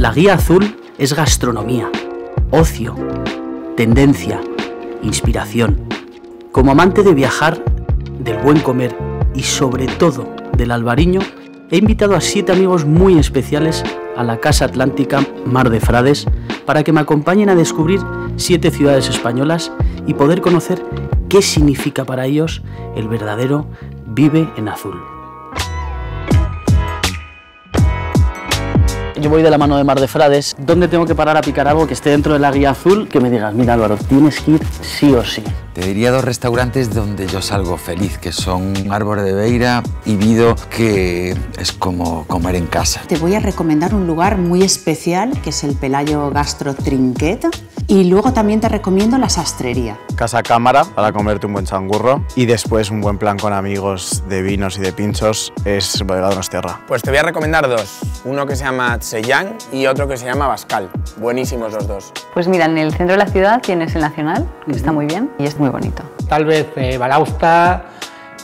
La guía azul es gastronomía, ocio, tendencia, inspiración. Como amante de viajar, del buen comer y sobre todo del albariño, he invitado a siete amigos muy especiales a la Casa Atlántica Mar de Frades para que me acompañen a descubrir siete ciudades españolas y poder conocer qué significa para ellos el verdadero Vive en Azul. Yo voy de la mano de Mar de Frades. ¿Dónde tengo que parar a picar algo que esté dentro de la guía azul? Que me digas, mira Álvaro, tienes que ir sí o sí. Te diría dos restaurantes donde yo salgo feliz, que son Árbol de Beira y Vido, que es como comer en casa. Te voy a recomendar un lugar muy especial, que es el Pelayo Gastro Trinquet. Y luego también te recomiendo la sastrería. Casa Cámara para comerte un buen changurro y después un buen plan con amigos de vinos y de pinchos es Bodega Donostiarra. Pues te voy a recomendar dos, uno que se llama Tseyang y otro que se llama Bascal. Buenísimos los dos. Pues mira, en el centro de la ciudad tienes el Nacional, que está muy bien y es muy bonito. Tal vez eh, Balausta,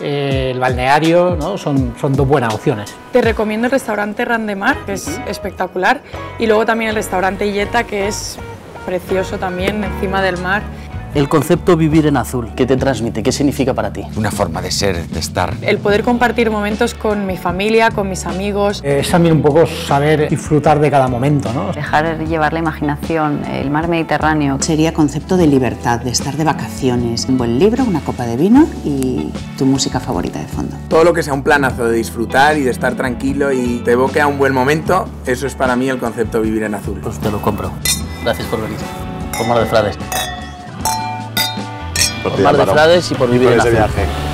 eh, el balneario, ¿no? son, son dos buenas opciones. Te recomiendo el restaurante Randemar, que es espectacular, y luego también el restaurante Yeta, que es precioso también, encima del mar. El concepto vivir en azul, ¿qué te transmite? ¿Qué significa para ti? Una forma de ser, de estar. El poder compartir momentos con mi familia, con mis amigos. Es también un poco saber disfrutar de cada momento, ¿no? Dejar llevar la imaginación, el mar Mediterráneo. Sería concepto de libertad, de estar de vacaciones. Un buen libro, una copa de vino y tu música favorita de fondo. Todo lo que sea un planazo de disfrutar y de estar tranquilo y te evoque a un buen momento, eso es para mí el concepto vivir en azul. Pues te lo compro. Gracias por venir. Por Mar de Frades. Por Mar de Frades y por vivir en azul. viaje.